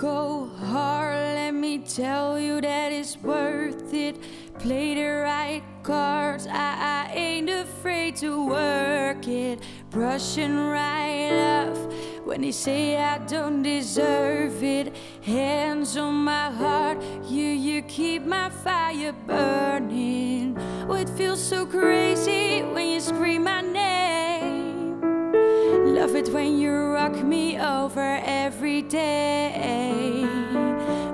go hard, let me tell you that it's worth it. Play the right cards, I, I ain't afraid to work it. Brushing right off when they say I don't deserve it. Hands on my heart, you, you keep my fire burning. Oh, it feels so crazy when you scream. Love it when you rock me over every day.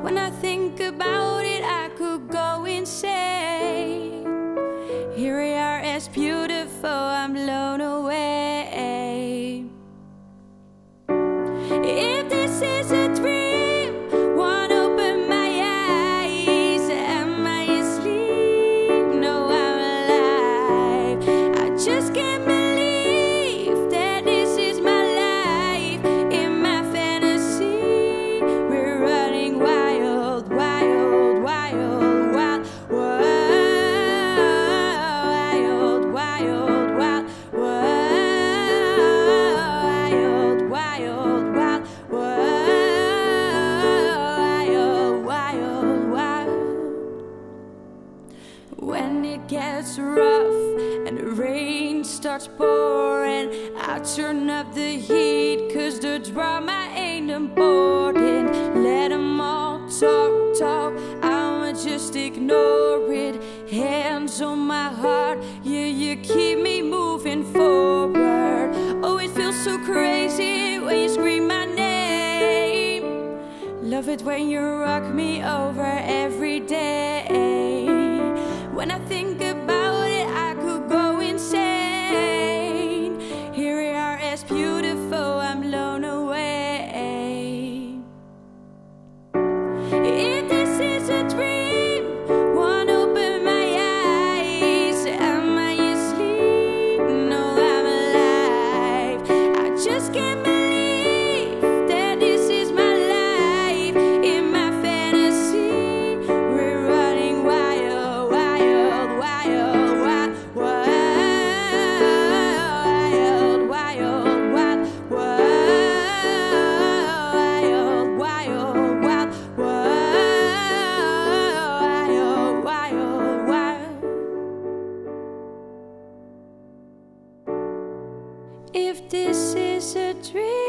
When I think about it, I could go insane. Here we are as beautiful, I'm blown away. Gets rough and the rain starts pouring, I turn up the heat cause the drama ain't important. Let them all talk, talk, I'ma just ignore it. Hands on my heart, yeah, you keep me moving forward. Oh, it feels so crazy when you scream my name. Love it when you rock me over every day. When I think this is a dream.